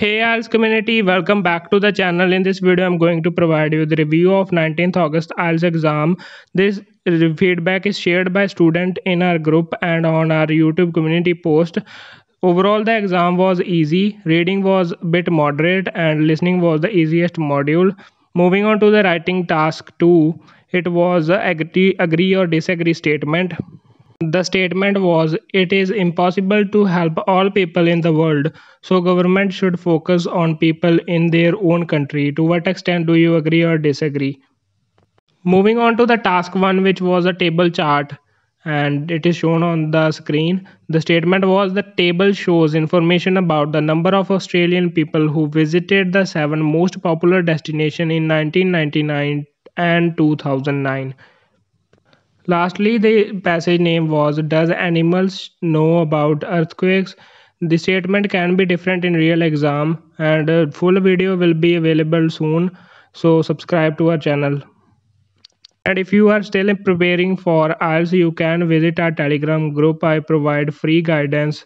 Hey IELTS community, welcome back to the channel. In this video, I'm going to provide you the review of 19th August IELTS exam. This feedback is shared by student in our group and on our YouTube community post. Overall, the exam was easy, reading was a bit moderate and listening was the easiest module. Moving on to the writing task 2, it was agree, agree or disagree statement. The statement was it is impossible to help all people in the world, so government should focus on people in their own country. To what extent do you agree or disagree? Moving on to the task 1 which was a table chart and it is shown on the screen. The statement was the table shows information about the number of Australian people who visited the seven most popular destinations in 1999 and 2009. Lastly, the passage name was Does animals know about earthquakes? The statement can be different in real exam and a full video will be available soon. So subscribe to our channel. And if you are still preparing for IELTS, you can visit our Telegram group. I provide free guidance